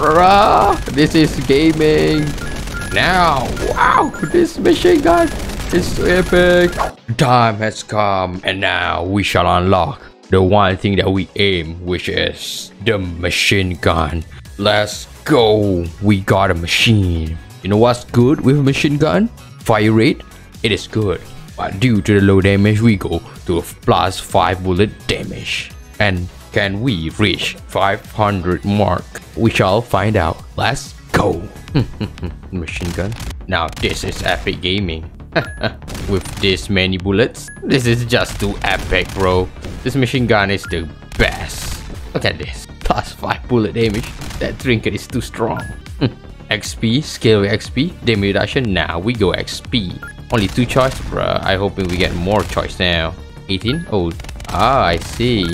Bruh, this is gaming. Now, wow, this machine gun is epic. Time has come, and now we shall unlock the one thing that we aim, which is the machine gun. Let's go. We got a machine. You know what's good with a machine gun? Fire rate, it is good. But due to the low damage, we go to plus 5 bullet damage. And can we reach 500 mark? We shall find out. Let's go. Machine gun. Now this is epic gaming. With this many bullets, this is just too epic bro. This machine gun is the best. Look at this. Plus 5 bullet damage. That trinket is too strong. XP, scale with XP, damage reduction, now we go XP. Only two choice, bruh. I hoping we get more choice now. 18? Oh, ah, I see.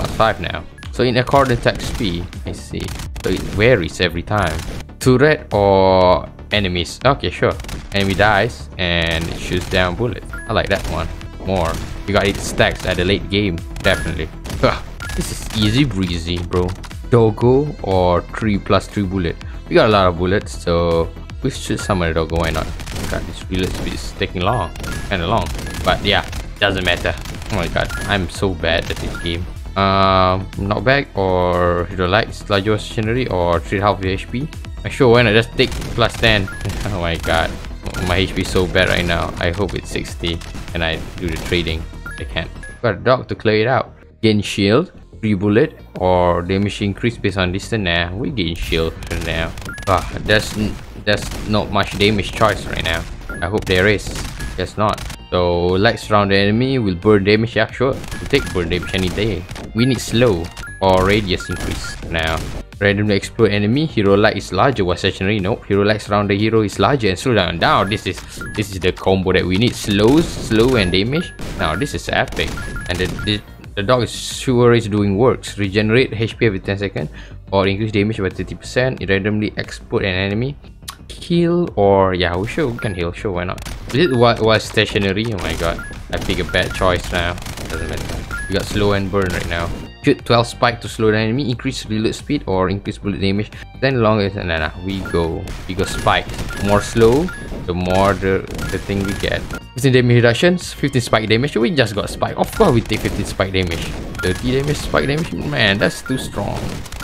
Plus 5 now. So in accordance to XP, I see. So it varies every time. Turret or enemies? Okay, sure. Enemy dies and it shoots down bullets. I like that one more. You got it stacks at the late game, definitely. this is easy breezy, bro. Doggo or 3 plus 3 bullet. We got a lot of bullets, so we should summon a doggo, why not? God, this reload speed is taking long, kinda long. But yeah, doesn't matter. Oh my god, I'm so bad at this game. Um, knockback or hero lights, larger stationary or 3 half HP. I sure when I just take plus 10. oh my god, my HP so bad right now. I hope it's 60 and I do the trading. I can't. Got a dog to clear it out. Gain shield, 3 bullet or damage increase based on distance. Nah, we gain shield now. Ah, there's, there's not much damage choice right now. I hope there is. Guess not. So, light surround the enemy will burn damage. Yeah, sure. We'll take burn damage any day. We need slow or radius increase now. Randomly explode enemy. Hero light is larger while stationary. Nope. Hero light surround the hero is larger and slow down. Now this is this is the combo that we need. Slow, slow, and damage. Now this is epic. And the, the the dog is sure is doing works. Regenerate HP every 10 seconds or increase damage by 30%. Randomly explode an enemy. Heal or yeah, we sure we can heal. Sure, why not? Is it what was stationary? Oh my god, I pick a bad choice now. Doesn't matter. We got slow and burn right now. Shoot 12 spike to slow the enemy, increase reload speed or increase bullet damage. Then nah, nah, we go we go spike. More slow, the more the, the thing we get. 15 damage reductions, 15 spike damage. We just got spike. Of course we take 15 spike damage. 30 damage spike damage. Man, that's too strong.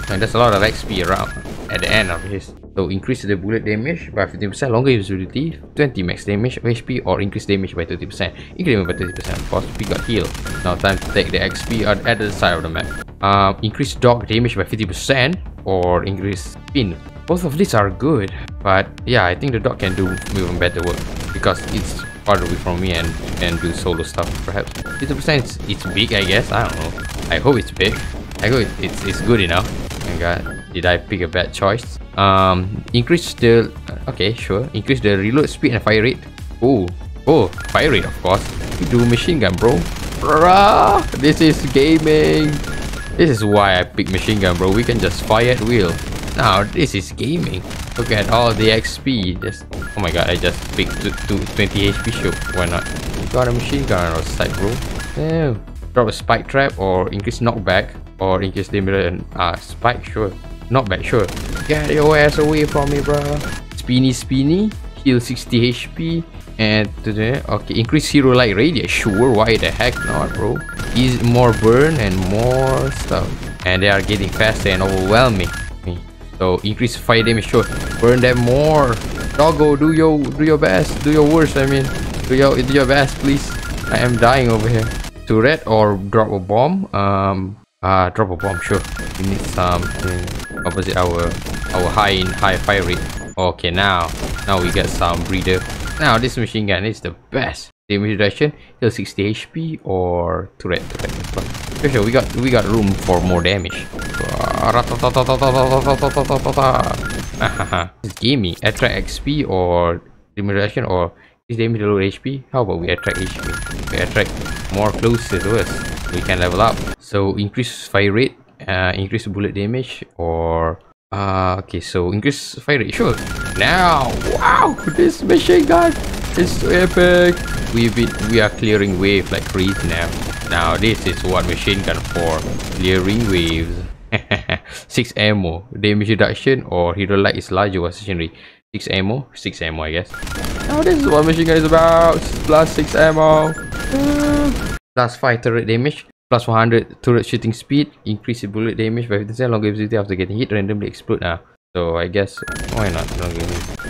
Man, there's a lot of XP around at the end of his. So increase the bullet damage by 15%, longer usability, 20 max damage HP, or increase damage by 30%. Increment by 30%. Of course, we got heal. Now time to take the XP at the side of the map. Um, increase dog damage by 50%, or increase spin. Both of these are good, but yeah, I think the dog can do even better work because it's farther away from me and can do solo stuff perhaps. 50% it's, it's big, I guess. I don't know. I hope it's big. I hope it's, it's good enough. My god, did I pick a bad choice? Um, increase the... Okay, sure. Increase the reload speed and fire rate. Oh, oh, fire rate of course. We do machine gun, bro. Bruh, this is gaming. This is why I pick machine gun, bro. We can just fire at will. Now, this is gaming. Look at all the XP. Just, oh my god, I just picked to, to 20 HP show. Why not? Got a machine gun on our side, bro. Yeah. Drop a spike trap or increase knockback or increase damage and uh, spike, sure. Knockback, sure. Get your ass away from me, bro. Spinny, spinny. Heal 60 HP. And okay, increase hero light radius. Sure, why the heck not, bro? Is more burn and more stuff. And they are getting faster and overwhelming. So increase fire damage, sure. Burn them more. Doggo, do your do your best. Do your worst, I mean. Do your do your best, please. I am dying over here. To red or drop a bomb? Um uh drop a bomb, sure. We need something opposite our our high in high fire rate. Okay now now we get some breeder. Now this machine gun is the best. Damage reduction, heal 60 HP or turret turret. Sure, sure, we got we got room for more damage. This gaming attract XP or damage reduction or is damage low HP? How about we attract HP? We attract more closer to us. We can level up. So increase fire rate, uh, increase bullet damage, or uh, okay. So increase fire rate. Sure. Now, wow, this machine gun is so epic. We've been we are clearing wave like crazy now. Now this is what machine gun for clearing waves. 6 ammo. Damage reduction or hero light is larger or stationary. 6 ammo? 6 ammo I guess. Oh, this is what machine gun is about. Plus 6 ammo. Uh, plus 5 turret damage. Plus 100 turret shooting speed. Increase bullet damage by 50% longevity after getting hit. Randomly explode now. So I guess why not?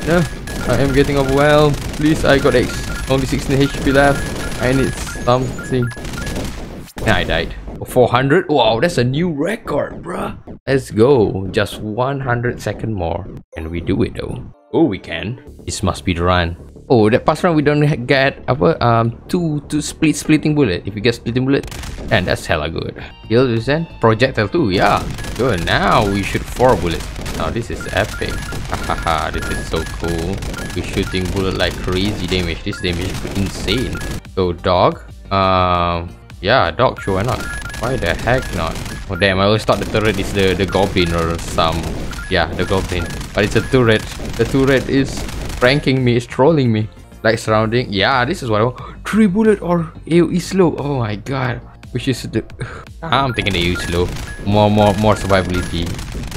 No, I am getting overwhelmed. Please, I got X. Only 16 HP left. I need something. I died. 400? Wow, that's a new record, bruh. Let's go. Just 100 second more. Can we do it though? Oh, we can. This must be the run. Oh, that past run we don't get apa um two two split splitting bullet. If we get splitting bullet, and that's hella good. Heal then projectile too. Yeah, good. Now we shoot four bullets. Now this is epic. Hahaha, this is so cool. We're shooting bullet like crazy damage. This damage is insane. So dog. Um, yeah, dog. Sure, why not? Why the heck not? Oh damn! I always thought the turret is the the goblin or some. Yeah, the goblin. But it's a turret. The turret is pranking me, it's trolling me. Like surrounding, yeah, this is what I want. Three bullet or AoE slow. Oh my god. Which is the I'm thinking the AoE slow. More more more survivability,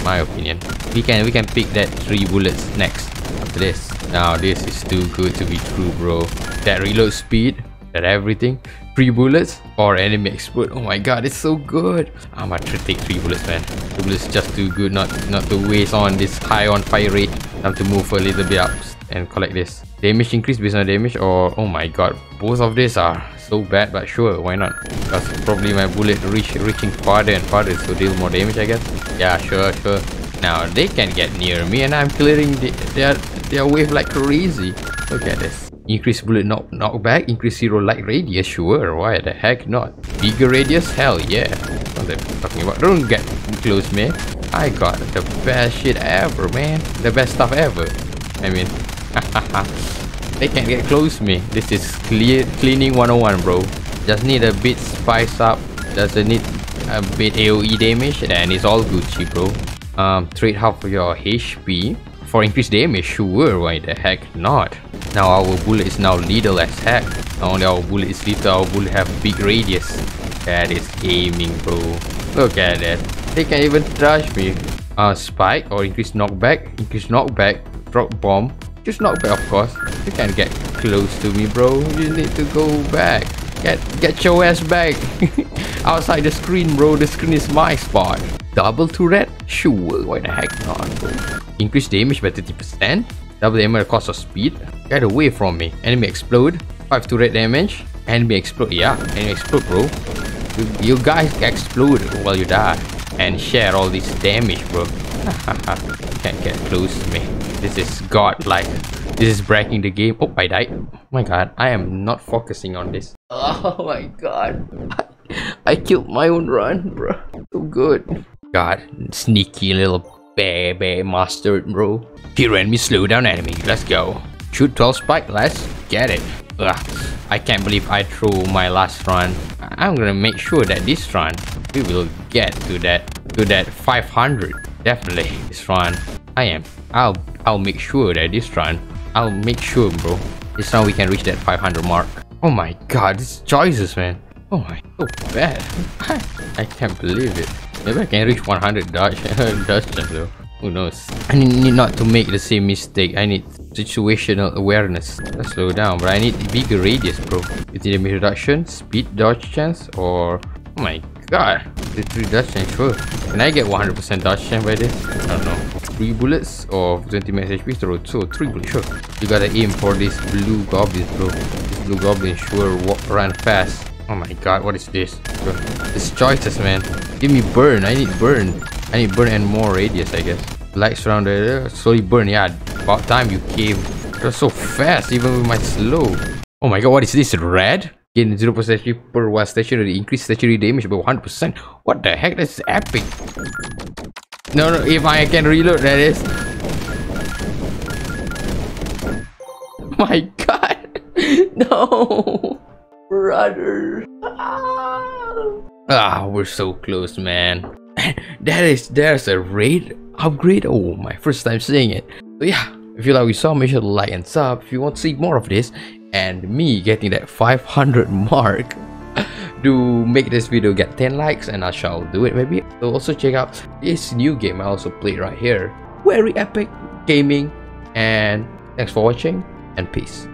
my opinion. We can we can pick that three bullets next after this. Now this is too good to be true, bro. That reload speed, that everything. Three bullets or enemy explode. Oh my god, it's so good. I'm gonna take three bullets, man. Two bullets just too good not not to waste on this high on fire rate. Time to move a little bit up and collect this. Damage increase based on damage or oh my god, both of these are so bad but sure, why not? Because probably my bullet reach reaching farther and farther so deal more damage I guess. Yeah, sure, sure. Now they can get near me and I'm clearing the, their their wave like crazy. Look at this. Increase bullet knock knockback, increase hero light radius, sure, why the heck not? Bigger radius? Hell yeah. What they talking about? Don't get close man. I got the best shit ever man. The best stuff ever. I mean they can't get close to me. This is clear cleaning 101 bro. Just need a bit spice up. Doesn't need a bit AoE damage and it's all Gucci bro. Um, trade half of your HP for increased damage, sure, why the heck not? Now our bullet is now lethal as heck. Not only our bullet is lethal, our bullet have big radius. That is gaming bro. Look at that. They can even touch me. Uh, spike or increase knockback, increase knockback, drop bomb, just not back, of course. You can't get close to me, bro. You need to go back. Get get your ass back. Outside the screen, bro. The screen is my spot. Double turret? Sure, why the heck not, bro? Increase damage by 30%. Double ammo at cost of speed. Get away from me. Enemy explode. 5 turret damage. Enemy explode. Yeah, enemy explode, bro. You, you guys explode while you die. And share all this damage, bro. Can't get close to me. This is godlike. This is breaking the game. Oh, I died. Oh my god, I am not focusing on this. Oh my god. I, killed my own run, bro. So good. God, sneaky little baby mustard, bro. Hero enemy, slow down enemy. Let's go. Shoot 12 spike, let's get it. Ugh, I can't believe I threw my last run. I'm gonna make sure that this run, we will get to that, to that 500. Definitely, this run. I am. I'll I'll make sure that this run, I'll make sure, bro. This round we can reach that 500 mark. Oh my god, these choices, man. Oh my, so bad. I can't believe it. Maybe I can reach 100 dodge, dodge though. Who knows? I need not to make the same mistake. I need situational awareness. Let's slow down, but I need bigger radius, bro. Is it a reduction, speed dodge chance, or... Oh my god. The 3 dodge chance, sure. Can I get 100% dodge chance by this? I don't know three bullets or 20 max HP throw so three bullets. Sure. You gotta aim for this blue goblin bro. This blue goblin sure walk, run fast. Oh my god what is this? Bro. this choices man. Give me burn i need burn. I need burn and more radius i guess. Light there slowly burn yeah. About time you came. You're so fast even with my slow. Oh my god what is this red? Gain 0% HP per one stationary, increase stationary damage by 100%. What the heck? That's epic. No, no, if I can reload, that is. My god. No. Brother. Ah, we're so close, man. that is, there's a raid upgrade. Oh, my first time seeing it. So yeah, if you like you saw, make sure to like and sub if you want to see more of this. And me getting that 500 mark do make this video get 10 likes and I shall do it maybe. So also check out this new game I also played right here. Very epic gaming and thanks for watching and peace.